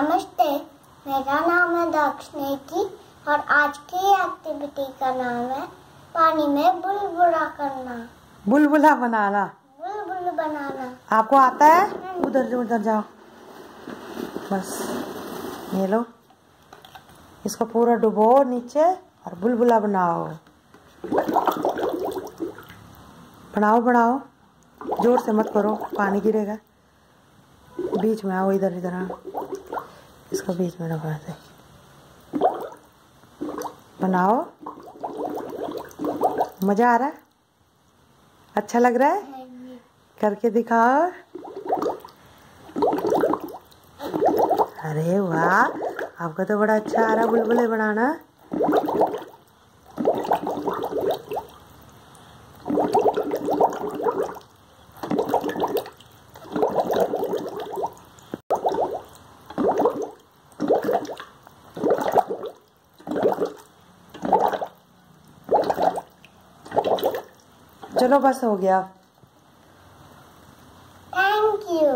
नमस्ते मेरा नाम है दक्षिणी और आज की एक्टिविटी का नाम है पानी में बुलबुला करना। बुलबुला बनाना। बुलबुल बनाना। आपको आता है? उधर उधर जाओ। बस ये लो। इसको पूरा डुबो नीचे और बुलबुला बनाओ। बनाओ बनाओ। ज़ोर से मत करो पानी गिरेगा। बीच में आओ इधर इधर आओ। इसको बीच में रखा ऐसे बनाओ। मज़ा आ रहा है? अच्छा लग रहा है? करके दिखाओ। अरे वाह, आपका तो बड़ा अच्छा आ रहा बुलबुले बनाना। चलो बस हो गया। Thank you